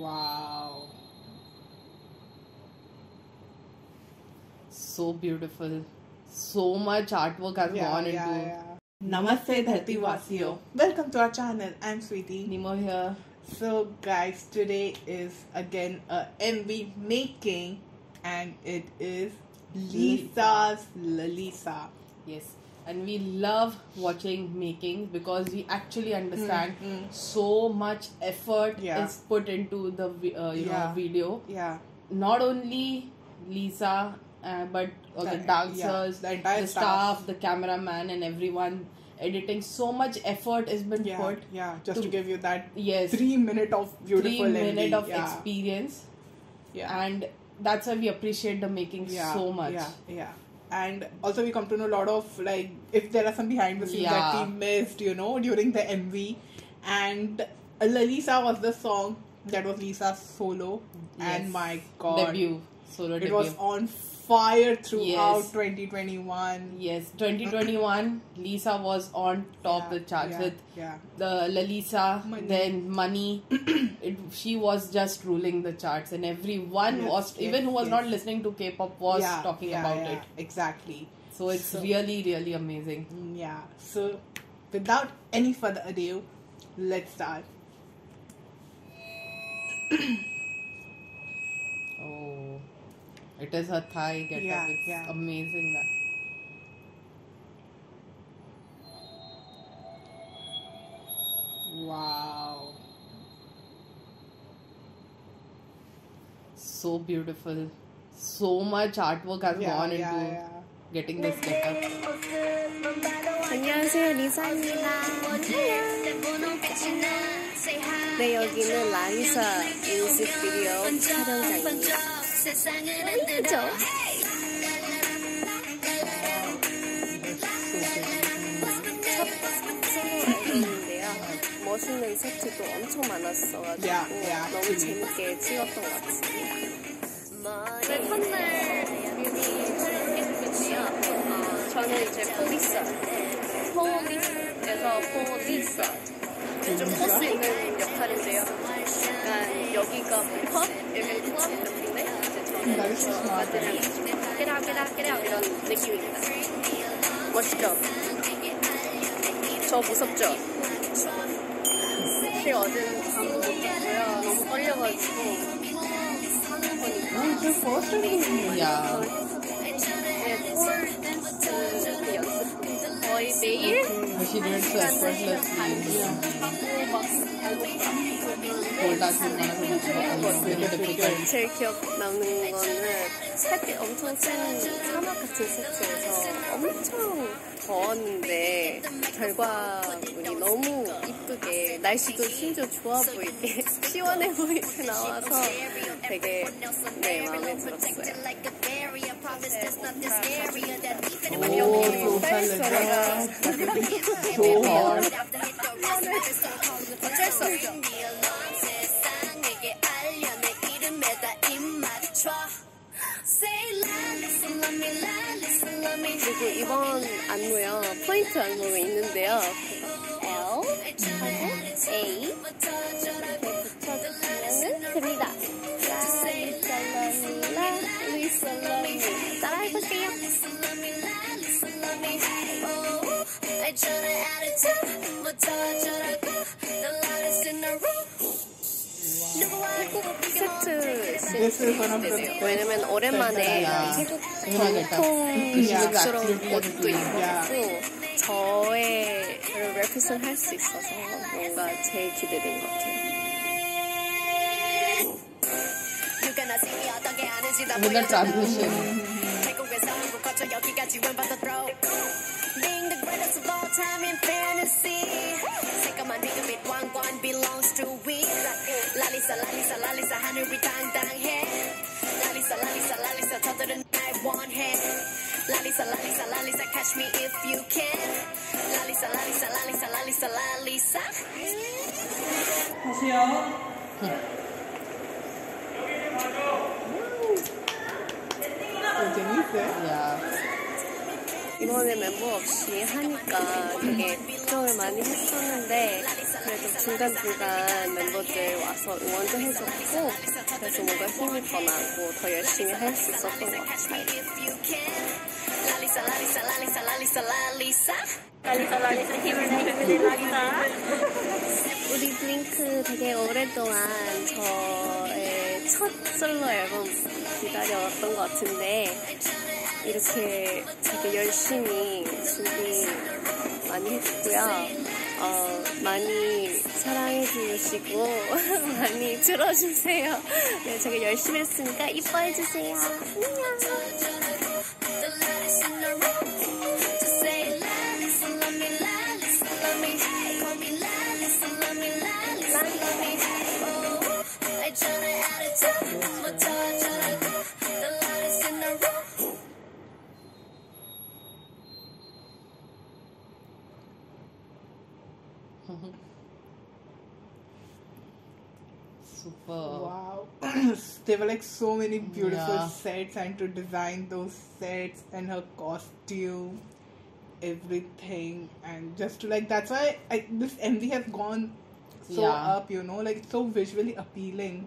Wow. So beautiful. So much artwork has gone into. Namaste Dharti Vasio. Welcome to our channel. I'm Sweety. Nemo here. So guys, today is again a MV making and it is Lisa's Lalisa. Yes. And we love watching making because we actually understand mm. so much effort Yeah. is put into the uh, you know video. Yeah. Not only Lisa, uh, but uh, the The- dancers, yeah, the entire the staff. staff, the cameraman, and everyone editing. So much effort has been Yeah. put. Yeah. Just to, to- give you that Yes, three minute of beautiful three minute of yeah. experience, Yeah. and that's why we appreciate the making yeah, so much. Yeah, yeah. And also, we come to know a lot of like if there are some behind the scenes that we missed, you know, during the MV. And uh, Lalisa was the song that was Lisa's solo, Yes. and my god, Debut, it debut. was on fire throughout Yes. 2021. Yes, 2021, Lisa was on top Yeah, the charts yeah, with yeah. the Lalisa, Money. then Money. it, she was just ruling the charts, and everyone Yes, was, yes, even who was not listening to K-pop, was talking about yeah, it. Exactly. So it's So- really, really amazing. Mm, Yeah. So, without any further ado, let's start. It is her Thai get yeah, up. It's yeah. amazing that. Wow. So beautiful. So much artwork has yeah, gone into getting this setup. 안녕하세요, 리사입니다. 여기는 촬영장입니다. 첫 솔로 앨범인데요. 멋있는 세트도 엄청 많았어가지고 야, 야. 너무 재밌게 찍었던 것 같습니다. 제 첫날 뮤비 촬영했는데요. 어, 저는 이제 폴리사, 폴리스에서 폴리사 좀 포스 있는 역할인데요. 약간 여기가 펍, 여기는 클럽 같은데 저 아들이랑 깨라 깨라 깨라 이런 느낌입니다. 멋있죠? 저 무섭죠? 사실 어제는 잠도 못 잤고요. 너무 떨려가지고 하는 거니까. First time? Yeah. 네, 폴 이렇게 연습 거의 매일 제일 기억 남는 거는 햇빛 엄청 센 사막 같은 세트에서 엄청 더웠는데 결과물이 너무 이쁘게 날씨도 심지어 좋아 보이게 시원해 보이게 나와서 되게 네 마음에 들었어요. Oh. 어쩔 수 없죠. 그리고 이번 안무요. 포인트 안무가 있는데요. L 하고 A 이렇게 붙여주시면 됩니다. 라리살라미라 리살라미 따라 해보세요. 세트 예술 사람 왜냐면 오랜만에 전통 미국스러운 옷도 입고 저의 레프슨 할 수 있어서 뭔가 제일 기대된 것 같아요. 누가 나 생이 어떻게 아는지 나 보여줘. With the transition. Being the greatest of all time in fantasy. 새까만 리듬 왕관 belongs to we. 랄리사 랄리사 랄리사 하늘이 당당해. 랄리사 랄리사 랄리사 저들은 날 원해. 랄리사 랄리사 랄리사 catch me if you can. 랄리사 랄리사 랄리사 랄리사 랄리사. Oh, 재밌어요? Yeah. 이번에 멤버 없이 하니까 되게 걱정을 많이 했었는데 그래도 중간중간 멤버들 와서 응원도 해줬고 그래서 뭔가 힘이 더 나고 더 열심히 할 수 있었던 것 같아요. 우리 블링크 되게 오랫동안 저의 첫 솔로 앨범 기다려왔던 것 같은데 이렇게 되게 열심히 준비 많이 했고요. 어, 많이 사랑해 주시고 많이 들어주세요. 네, 제가 열심히 했으니까 이뻐해 주세요. 안녕 Super. Wow. there were like so many beautiful Yeah. sets and to design those sets and her costume, everything and just to like that's why I, this MV has gone so Yeah. up, you know, like it's so visually appealing.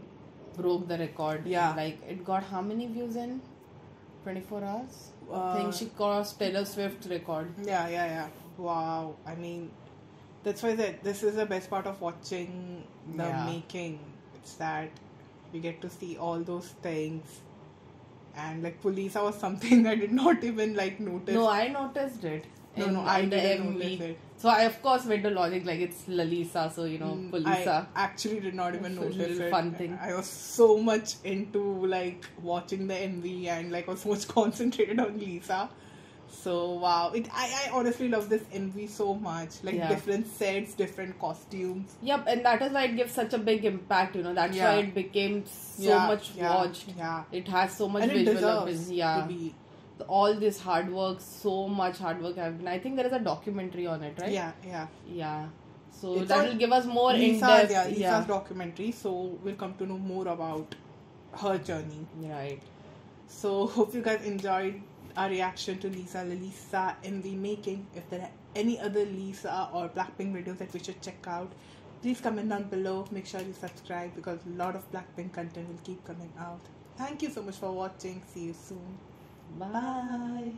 Broke the record. Yeah. Like it got how many views in 24 hours? I Uh, think she crossed Taylor Swift record. Yeah, yeah, yeah. Wow. I mean, that's why that this is the best part of watching the Yeah. making. It's that you get to see all those things. And like Polisa was something I did not even like notice. No, I noticed it. No, in- no, I didn't MV. notice it. So I of course went to logic like it's Lalisa, so you know, Mm, Polisa. I actually did not even It's notice little it. fun thing. I was so much into like watching the MV and like was so much concentrated on Lisa. So wow, it I, I honestly love this MV so much. Like Yeah. different sets, different costumes. Yep, and that is why it gives such a big impact, you know. That's Yeah. why it became so Yeah, much yeah, watched. Yeah. It has so much and visual appeal. Yeah. to be All this hard work, so much hard work have been. I think there is a documentary on it, right? yeah, yeah. Yeah. So It's that will give us more in Lisa's, depth. yeah, Lisa's documentary, so we'll come to know more about her journey. Right. So hope you guys enjoyed our reaction to Lisa Lalisa in the making. If there are any other Lisa or Blackpink videos that we should check out, please comment down below. Make sure you subscribe because a lot of Blackpink content will keep coming out. Thank you so much for watching. See you soon. Bye.